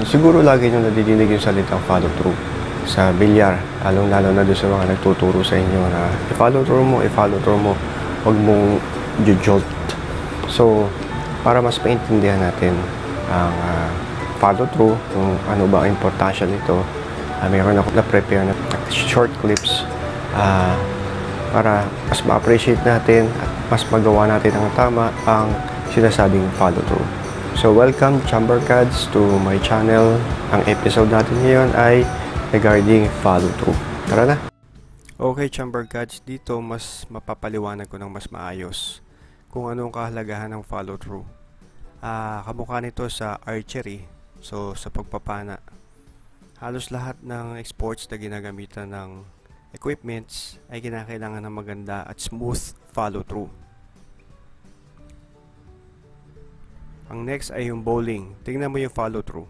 Siguro lagi nyo nadidinig yung salitang follow through sa bilyar, lalong-lalo na doon sa mga nagtuturo sa inyo na i-follow through mo, i-follow through mo, huwag mong jolt. So, para mas paintindihan natin ang ah, follow through, kung ano ba ang importansya nito, uh, mayroon ako na-prepare na short clips ah, para mas ma-appreciate natin at mas magawa natin ang tama ang sinasabing follow through. So, welcome Chamber Cads to my channel. Ang episode natin ngayon ay regarding follow through. Tara na! Okay, Chamber Cads, dito mas mapapaliwanag ko ng mas maayos kung anong kahalagahan ng follow through. Ah, kamukha nito sa archery, so sa pagpapana. Halos lahat ng sports na ginagamitan ng equipments ay kinakailangan ng maganda at smooth follow through. Ang next ay yung bowling. Tingnan mo yung follow through.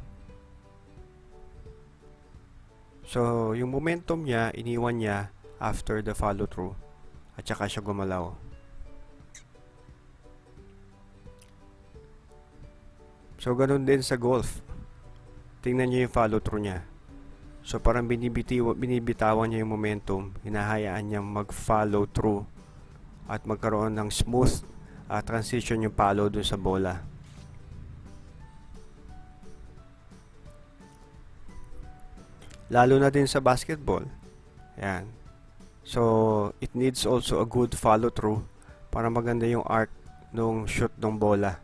So, yung momentum niya, iniwan niya after the follow through. At saka siya gumalaw. So, ganun din sa golf. Tingnan niyo yung follow through niya. So, parang binibitiw, binibitawan niya yung momentum. Hinahayaan niya mag-follow through at magkaroon ng smooth uh, transition yung follow dun sa bola. Lalo na din sa basketball. Yan. So, it needs also a good follow through para maganda yung arc nung shoot ng bola.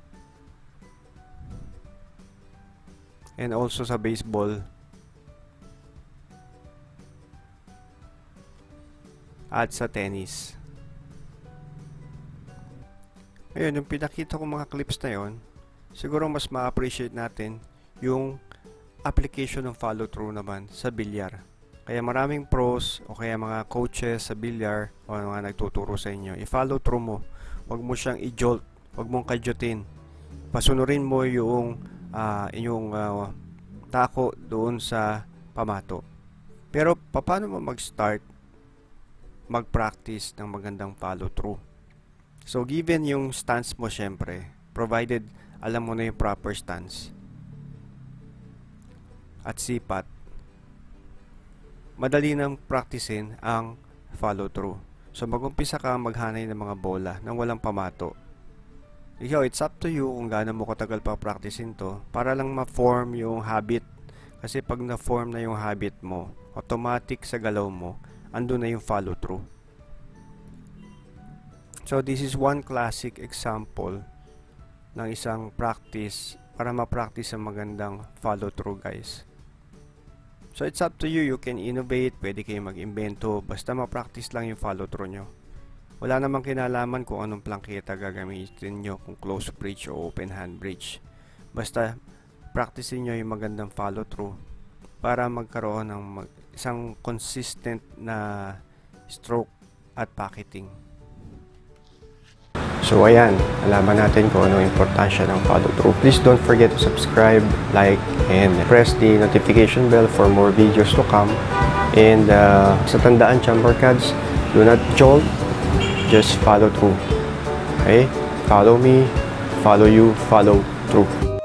And also sa baseball. At sa tennis. Ngayon, yung pinakita ko mga clips na yon, siguro mas ma-appreciate natin yung application ng follow through naman sa bilyar. Kaya maraming pros o kaya mga coaches sa bilyar o mga nagtuturo sa inyo, i-follow through mo. Huwag mo siyang i-jolt, huwag mong kajutin. Pasunurin mo yung uh, inyong uh, tako doon sa pamato. Pero paano mo mag-start mag-practice ng magandang follow through? So given yung stance mo syempre, provided alam mo na yung proper stance at sipat, madali nang practicein ang follow through. So magumpisa ka maghanay ng mga bola nang walang pamato. Ikaw, it's up to you kung gaano mo katagal pa practicein to para lang ma-form yung habit. Kasi pag na-form na yung habit mo, automatic sa galaw mo, ando na yung follow through. So this is one classic example ng isang practice para ma-practice ang magandang follow through guys. So it's up to you, you can innovate, pwede kayo mag-invento, basta ma-practice lang yung follow through nyo. Wala namang kinalaman kung anong plangketa gagamitin nyo, kung close bridge o open hand bridge. Basta practicein nyo yung magandang follow through para magkaroon ng mag isang consistent na stroke at pocketing. So ayan, alaman natin kung ano importansya ng follow through. Please don't forget to subscribe, like, and press the notification bell for more videos to come. And uh, sa tandaan, Chamber Cads, do not jolt, just follow through. Okay? Follow me, follow you, follow through.